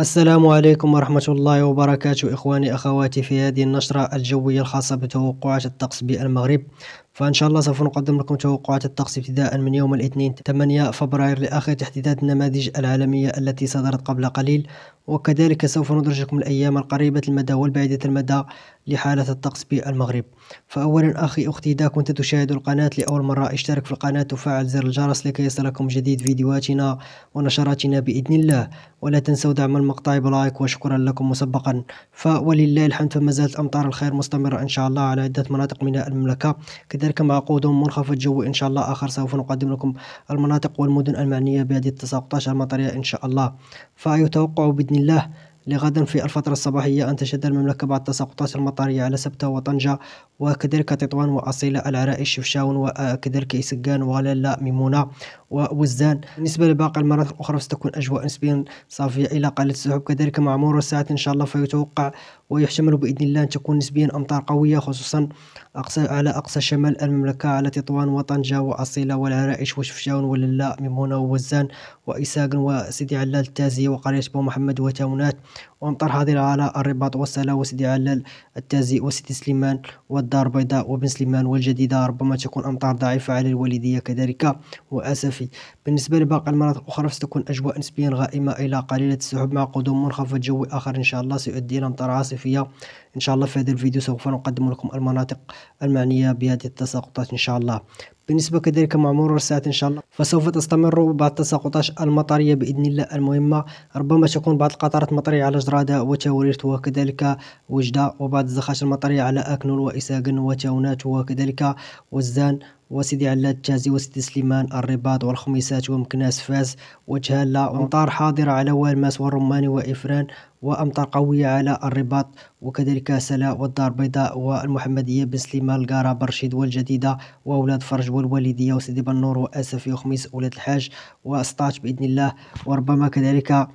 السلام عليكم ورحمة الله وبركاته إخواني أخواتي في هذه النشرة الجوية الخاصة بتوقعات الطقس بالمغرب. فإن شاء الله سوف نقدم لكم توقعات الطقس ابتداء من يوم الاثنين 8 فبراير لآخر تحديثات النماذج العالمية التي صدرت قبل قليل وكذلك سوف ندرجكم الأيام القريبة المدى والبعيدة المدى لحالة الطقس بالمغرب. فأولا أخي أختي إذا كنت تشاهد القناة لأول مرة اشترك في القناة وفعل زر الجرس لكي يصلكم جديد فيديوهاتنا ونشراتنا بإذن الله. ولا تنسوا دعم المقطع بلايك وشكرا لكم مسبقا. فولله الحمد فما زالت أمطار الخير مستمرة إن شاء الله على عدة مناطق من المملكة. كذلك مع منخفض جوي إن شاء الله. آخر سوف نقدم لكم المناطق والمدن المعنية بهذه التساقطات المطرية إن شاء الله. فيتوقع بإذن الله لغدا في الفترة الصباحية أن تشهد المملكة بعض التساقطات المطرية على سبتة وطنجة وكذلك تطوان وأصيلة العرائش شفشاون وكذلك إسقان وغلالة ميمونة ووزان. بالنسبة لباقي المناطق الأخرى ستكون أجواء نسبيا صافية إلى قلة السحب. كذلك مع مرور الساعات إن شاء الله فيتوقع ويحتمل بإذن الله أن تكون نسبيا أمطار قوية خصوصا أقصى على أقصى شمال المملكة على تطوان وطنجة وأصيلة والعرائش وشفشاون وللا ميمونة ووزان وإساقن وسيدي علال التازية وقرية بو محمد وتاونات. وأمطار هذه على الرباط والسلا وسيدي علال التازي وسيدي سليمان والدار البيضاء وبن سليمان والجديدة ربما تكون أمطار ضعيفة على الوالدية كذلك. وأسفي بالنسبة لباقي المناطق الأخرى ستكون أجواء نسبيا غائمة إلى قليلة السحب مع قدوم منخفض جوي آخر إن شاء الله سيؤدي إلى أمطار عاصفية. إن شاء الله في هذا الفيديو سوف نقدم لكم المناطق المعنية بهذه التساقطات إن شاء الله. بالنسبة كذلك مع مرور الساعات إن شاء الله. فسوف تستمر بعض التساقطات المطرية بإذن الله المهمة. ربما تكون بعض القطرات المطرية على جرادة وتوريرت وكذلك وجدة وبعض الزخارف المطرية على أكنول وإساقن وتاونات وكذلك وزان وسيدي علاد تازي وسيدي سليمان الرباط والخميسات ومكناس فاس وجهالة وأمطار حاضرة على والماس والرماني وإفران وأمطار قوية على الرباط وكذلك سلا والدار البيضاء والمحمدية بن سليمان القارة برشيد والجديدة وأولاد فرج والوالدية وسيدي بنور وأسفي وخميس أولاد الحاج وأسطاش بإذن الله وربما كذلك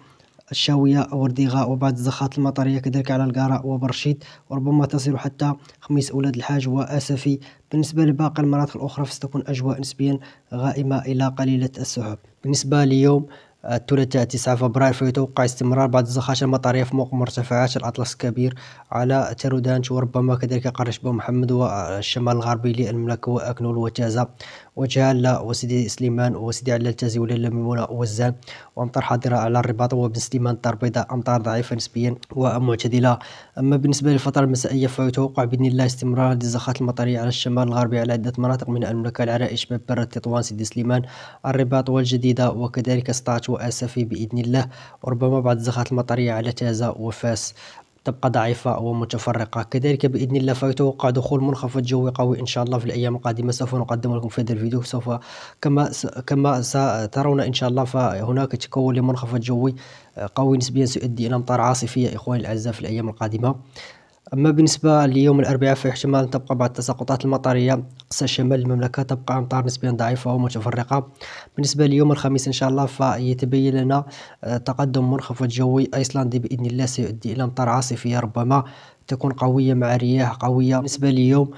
الشاوية ورديغة وبعض الزخات المطرية كذلك على القارة وبرشيد وربما تصل حتى خميس أولاد الحاج وأسفي. بالنسبة لباقي المناطق الأخرى فستكون أجواء نسبيا غائمة إلى قليلة السحب. بالنسبة ليوم الثلاثاء 9 فبراير فيتوقع استمرار بعض الزخات المطرية في موقع مرتفعات الأطلس الكبير على تارودانت وربما كذلك قرية با محمد والشمال الغربي للمملكة وأكنول وتازا وجبالة وسيدي سليمان وسيدي علال التازي ولالا ميمونة وزان وأمطار حاضرة على الرباط وبن سليمان الدار البيضاء أمطار ضعيفة نسبيا ومعتدلة. أما بالنسبة للفترة المسائية فيتوقع بإذن الله استمرار الزخات المطرية على الشمال الغربي على عدة مناطق من المملكة العرائش ببرة تطوان سيدي سليمان الرباط والجديدة وكذلك سطات وأسفي بإذن الله. وربما بعض الزخات المطرية على تازا وفاس تبقى ضعيفة ومتفرقة. كذلك بإذن الله فيتوقع دخول منخفض جوي قوي إن شاء الله في الأيام القادمة. سوف نقدم لكم في هذا الفيديو. سوف كما كما سترون إن شاء الله فهناك تكون لمنخفض جوي قوي نسبيا سيؤدي إلى أمطار عاصفية إخواني الأعزاء في الأيام القادمة. أما بالنسبة ليوم الأربعاء فاحتمال تبقى بعض التساقطات المطرية أقصى شمال المملكة تبقى أمطار نسبيا ضعيفة ومتفرقة. بالنسبة ليوم الخميس إن شاء الله فيتبين لنا آه، تقدم منخفض جوي أيسلندي بإذن الله سيؤدي إلى أمطار عاصفية ربما تكون قوية مع رياح قوية. بالنسبة ليوم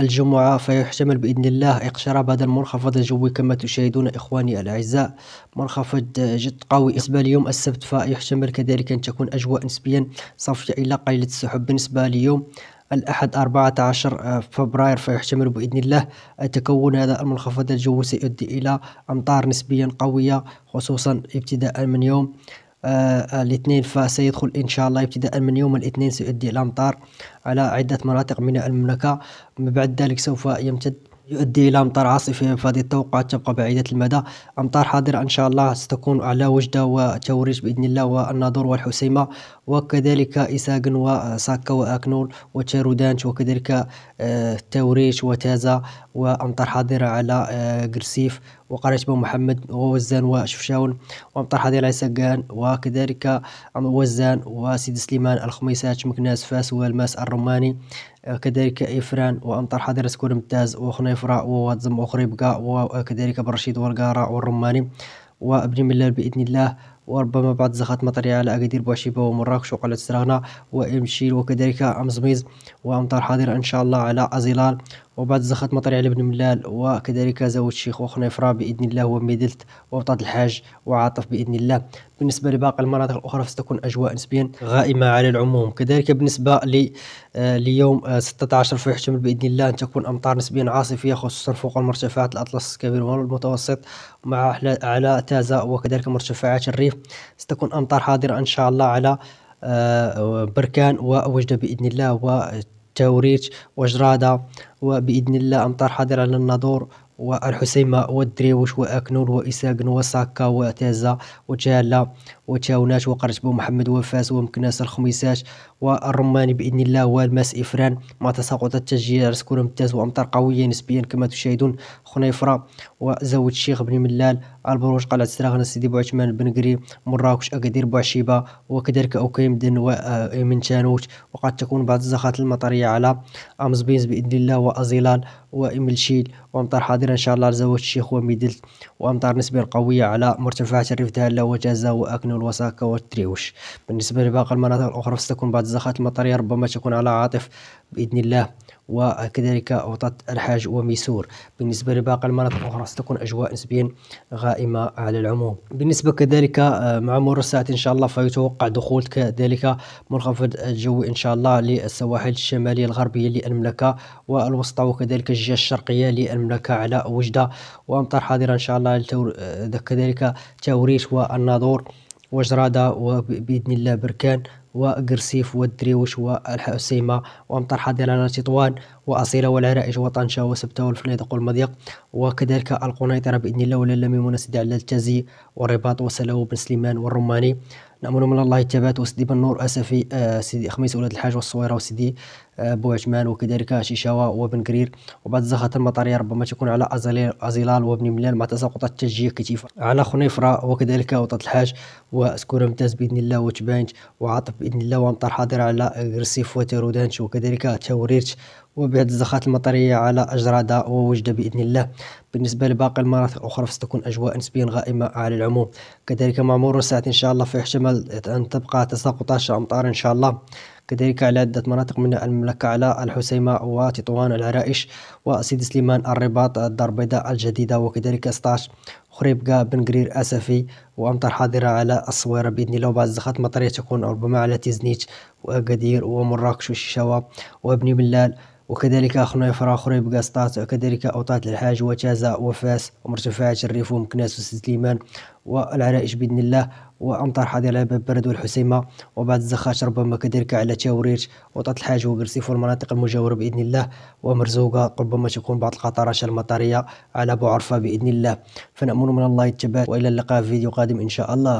الجمعة فيحتمل بإذن الله اقتراب هذا المنخفض الجوي كما تشاهدون إخواني الأعزاء. منخفض جد قوي بالنسبة ليوم السبت فيحتمل كذلك أن تكون أجواء نسبيا صافية إلى قليلة السحب بالنسبة ليوم الأحد 14 فبراير. فيحتمل بإذن الله تكون هذا المنخفض الجوي سيؤدي إلى أمطار نسبيا قوية خصوصا ابتداء من يوم الاثنين فسيدخل إن شاء الله ابتداء من يوم الاثنين سيؤدي الأمطار على عدة مناطق من المملكة. بعد ذلك سوف يمتد يؤدي إلى أمطار عاصفة فهذه التوقعات تبقى بعيدة المدى. أمطار حاضرة إن شاء الله ستكون على وجدة وتوريش بإذن الله والناظور والحسيمة وكذلك إساقن وساكا وأكنول وتارودانش وكذلك آه، توريش وتازا وأمطار حاضرة على آه، قرسيف وقرية بن محمد ووزان وشفشاون وأمطار حاضرة على سقان وكذلك وزان وسيد سليمان الخميسات مكناس فاس والماس الرماني آه، كذلك إفران وأمطار حاضرة سكون ممتاز وخنيفرة وواتزم وخريبكا وكذلك برشيد والقارة والرماني وابن ملال بإذن الله وربما بعض زخات مطرية على أكادير بوشيبة ومراكش وقلعة سراغنا وإمشيل وكذلك أمزميز وأمطار حاضرة إن شاء الله على أزيلال. وبعد الزخات مطرية على بن ملال وكذلك زاوية الشيخ وخنيفرة بإذن الله وميدلت ووطاة الحاج وعاطف بإذن الله. بالنسبة لباقي المناطق الأخرى فستكون أجواء نسبيا غائمة على العموم. كذلك بالنسبة آه، ليوم 16 فيحتمل بإذن الله أن تكون أمطار نسبيا عاصفية خصوصا فوق المرتفعات الأطلس الكبير والمتوسط مع على تازة وكذلك مرتفعات الريف. ستكون أمطار حاضرة إن شاء الله على آه، بركان ووجدة بإذن الله وتاوريرت وجرادة وبإذن الله أمطار حاضرة للناظور والحسيمة والدريوش وأكنول وإساقن وساكا وتازا وجبالة وتاونات وقرية با محمد وفاس ومكناس الخميسات والرماني بإذن الله والماس إفران. مع تساقط الثلوج سكون ممتاز وأمطار قوية نسبيا كما تشاهدون. خنيفرة وزود الشيخ بن ملال البروج قلعة سراغنا سيدي بوعثمان بن قري مراكش أكادير بوعشيبة وكذلك أوكيمدن ومن تانوت وقد تكون بعض الزخات المطرية على أمزبينز بإذن الله وأزيلال وإملشيل وأمطار حاضرة إن شاء الله لزود الشيخ وميدلت وأمطار نسبيا قوية على مرتفعات الريف دهلا وجازة وأكنو والوساكة والتريوش. بالنسبة لباقي المناطق الأخرى ستكون بعض الزخات المطرية ربما تكون على عاطف بإذن الله. وكذلك أوطة الحاج وميسور. بالنسبة لباقي المناطق الأخرى ستكون أجواء نسبيا غائمة على العموم. بالنسبة كذلك آه، مع مرور الساعات إن شاء الله فيتوقع دخول كذلك منخفض الجوي إن شاء الله للسواحل الشمالية الغربية للمملكة والوسطى وكذلك الجهة الشرقية للمملكة على وجدة. وأمطار حاضرة إن شاء الله آه، كذلك توريش والناظور وجرادة وبإذن الله بركان. وقرسيف والدريوش والحسيمة وأمطار حاضرة على تطوان وأصيلة والعرائش وطنشة وسبتة والفنيدق والمضيق. وكذلك القنيطرة بإذن الله وللمي منسد على التازي والرباط وسلو بن سليمان والرماني نأمل من الله الثبات وسيدي بن نور أسفي آه سيدي خميس ولاد الحاج والصويرة وسيدي آه بوعجمان وكذلك شيشاوة وبن قرير. وبعد الزخات المطرية ربما تكون على أزلال وابن ملال مع تساقطات التجية كتيفة. على خنيفرة وكذلك وطة الحاج. وسكورة ممتاز بإذن الله وتبانج وعاطف بإذن الله وأمطار حاضرة على غرسيف وتيرودانش وكذلك توريرش وبعد الزخات المطرية على أجرادة ووجدة بإذن الله. بالنسبة لباقي المناطق الأخرى فستكون أجواء نسبيا غائمة على العموم. كذلك مع مرور الساعات إن شاء الله فيحتمل أن تبقى تساقطات أمطار إن شاء الله. كذلك على عدة مناطق من المملكة على الحسيمة وتطوان العرائش وسيدي سليمان الرباط الدار البيضاء الجديدة وكذلك 16 خريبكا بن قرير أسفي وأمطار حاضرة على الصويرة بإذن الله. وبعض الزخات مطرية تكون ربما على تيزنيت وأكادير ومراكش وشيشاوة وابن ملال وكذلك أخونا فرا أخرى بقسطات وكذلك أوطات الحاج وتازا وفاس ومرتفعات الريف ومكناس وسليمان والعرائش بإذن الله وأمطار حاضرة على باب برد والحسيمة وبعد الزخات ربما كذلك على تاوريت وطات الحاج وقرسيف والمناطق المجاورة بإذن الله ومرزوقة ربما تكون بعض القطرات المطرية على بوعرفة بإذن الله. فنأمل من الله الثبات وإلى اللقاء في فيديو قادم إن شاء الله.